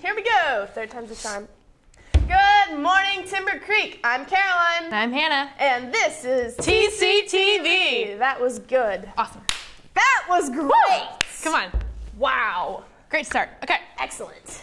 Here we go. Third time's the charm. Good morning, Timber Creek. I'm Caroline. I'm Hannah. And this is TCTV. That was good. Awesome. That was great. Come on. Wow. Great start. Okay. Excellent.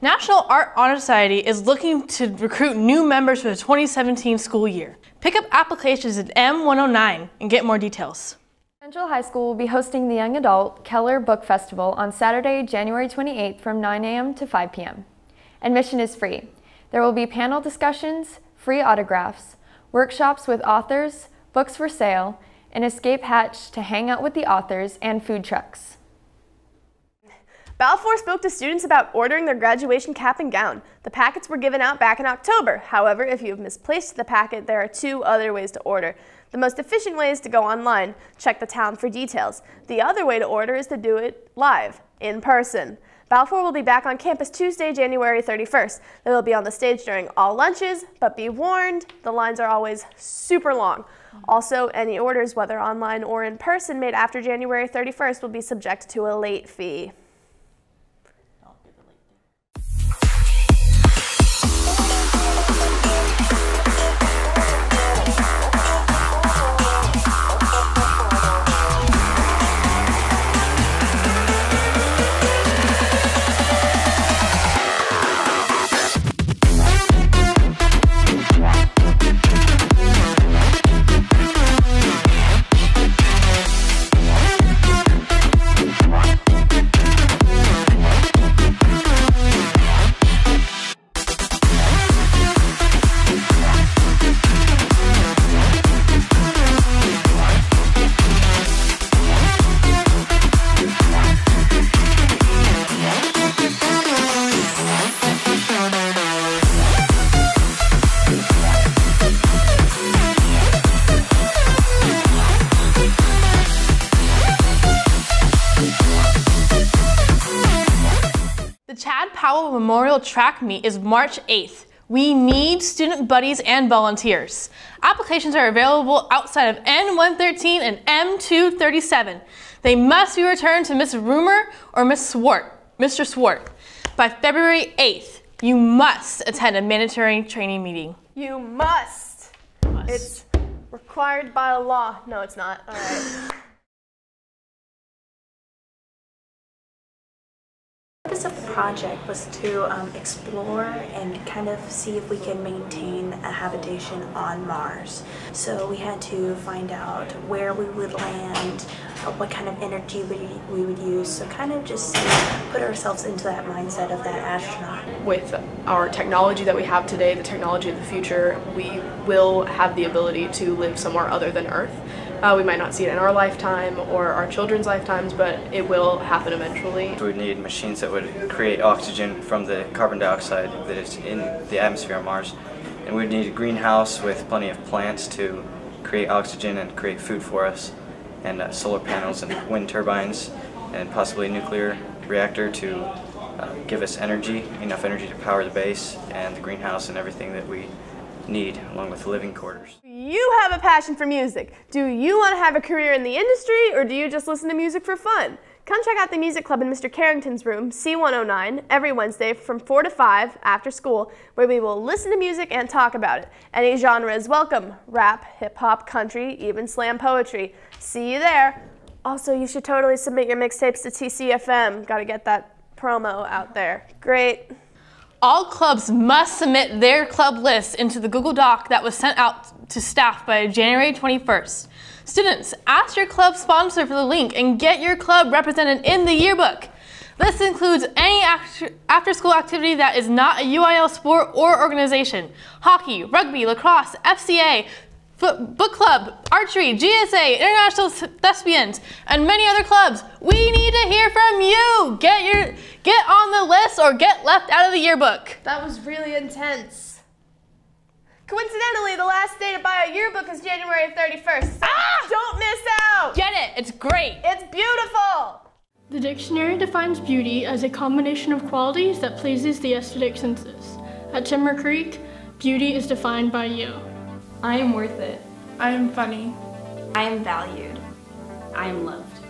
National Art Honor Society is looking to recruit new members for the 2017 school year. Pick up applications at M109 and get more details. Central High School will be hosting the Young Adult Keller Book Festival on Saturday, January 28th from 9 a.m. to 5 p.m. Admission is free. There will be panel discussions, free autographs, workshops with authors, books for sale, an escape hatch to hang out with the authors, and food trucks. Balfour spoke to students about ordering their graduation cap and gown. The packets were given out back in October. However, if you have misplaced the packet, there are two other ways to order. The most efficient way is to go online, check the Talon for details. The other way to order is to do it live, in person. Balfour will be back on campus Tuesday, January 31st. They will be on the stage during all lunches, but be warned, the lines are always super long. Also, any orders, whether online or in person, made after January 31st will be subject to a late fee. Chad Powell Memorial Track Meet is March 8th. We need student buddies and volunteers. Applications are available outside of N113 and M237. They must be returned to Miss Rumor or Miss Swart, Mr. Swart. By February 8th, you must attend a mandatory training meeting. You must. Must. It's required by law. No, it's not. All right. Project was to um, explore and kind of see if we can maintain a habitation on Mars. So we had to find out where we would land, uh, what kind of energy we, we would use, so kind of just put ourselves into that mindset of that astronaut. with our technology that we have today, the technology of the future, we will have the ability to live somewhere other than Earth. Uh, we might not see it in our lifetime or our children's lifetimes, but it will happen eventually. We would need machines that would create oxygen from the carbon dioxide that is in the atmosphere on Mars. And we'd need a greenhouse with plenty of plants to create oxygen and create food for us, and uh, solar panels and wind turbines, and possibly a nuclear reactor to uh, give us energy, enough energy to power the base and the greenhouse and everything that we need, along with living quarters. You have a passion for music. Do you want to have a career in the industry or do you just listen to music for fun? Come check out the music club in Mr. Carrington's room, C109, every Wednesday from 4 to 5 after school, where we will listen to music and talk about it. Any genre is welcome rap, hip hop, country, even slam poetry. See you there. Also, you should totally submit your mixtapes to TCFM. Got to get that promo out there. Great. All clubs must submit their club list into the Google Doc that was sent out to staff by January 21st. Students, ask your club sponsor for the link and get your club represented in the yearbook. This includes any after school activity that is not a UIL sport or organization. Hockey, rugby, lacrosse, FCA, book club, archery, GSA, International Thespians, and many other clubs. We need to hear from you. Get your on or get left out of the yearbook. That was really intense. Coincidentally, the last day to buy a yearbook is January 31st. So ah! Don't miss out. Get it. It's great. It's beautiful. The dictionary defines beauty as a combination of qualities that pleases the aesthetic senses. At Timber Creek, beauty is defined by you. I am worth it. I am funny. I am valued. I am loved.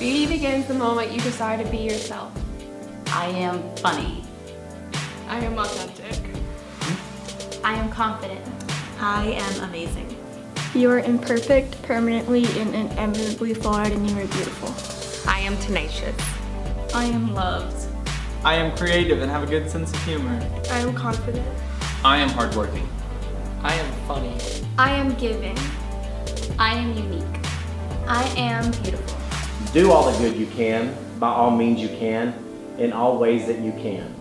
Beauty begins the moment you decide to be yourself. I am funny. I am authentic. I am confident. I am amazing. You are imperfect, permanently, and inevitably flawed, and you are beautiful. I am tenacious. I am loved. I am creative and have a good sense of humor. I am confident. I am hardworking. I am funny. I am giving. I am unique. I am beautiful. Do all the good you can, by all means you can, in all ways that you can.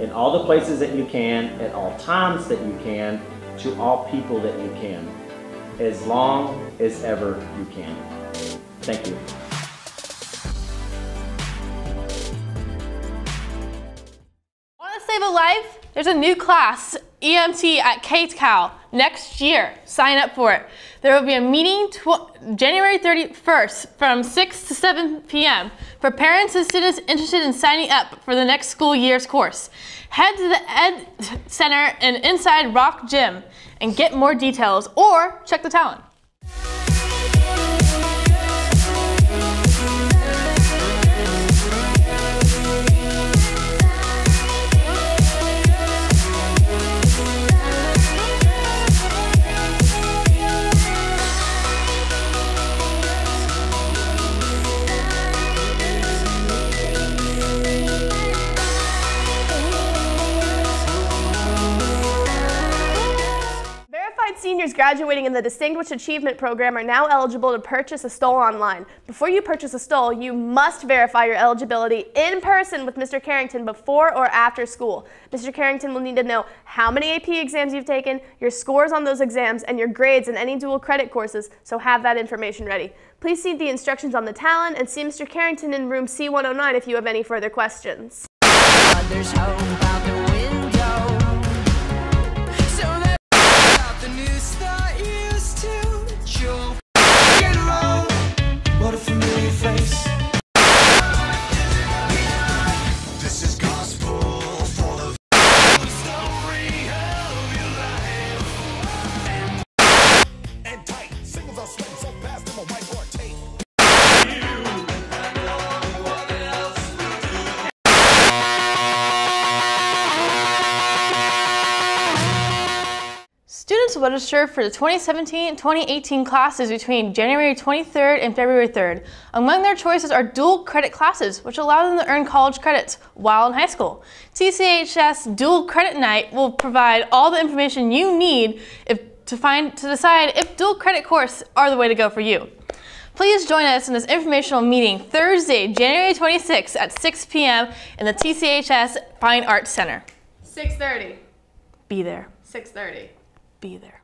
In all the places that you can, at all times that you can, to all people that you can. As long as ever you can. Thank you. save a life, there's a new class, EMT at KCAL, next year. Sign up for it. There will be a meeting January 31st from 6 to 7 p.m. for parents and students interested in signing up for the next school year's course. Head to the Ed Center and inside Rock Gym and get more details or check the Talon. Graduating in the Distinguished Achievement Program are now eligible to purchase a stole online. Before you purchase a stole, you must verify your eligibility in person with Mr. Carrington before or after school. Mr. Carrington will need to know how many AP exams you've taken, your scores on those exams, and your grades in any dual credit courses, so have that information ready. Please see the instructions on the Talon and see Mr. Carrington in room C109 if you have any further questions. Students register for the 2017-2018 classes between January 23rd and February 3rd. Among their choices are dual credit classes, which allow them to earn college credits while in high school. TCHS Dual Credit Night will provide all the information you need if, to, find, to decide if dual credit courses are the way to go for you. Please join us in this informational meeting Thursday, January 26th at 6 p.m. in the TCHS Fine Arts Center. 6.30. Be there. 6.30 be there.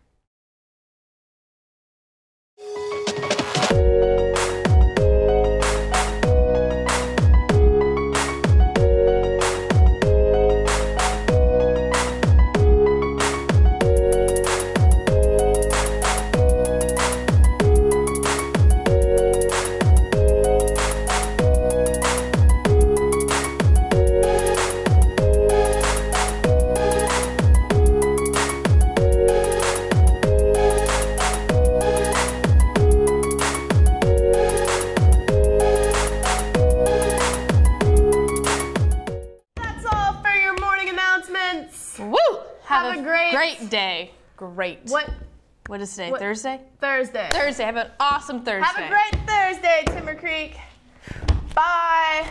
Day. Great. What? What is today? What? Thursday? Thursday. Thursday. Have an awesome Thursday. Have a great Thursday, Timber Creek. Bye.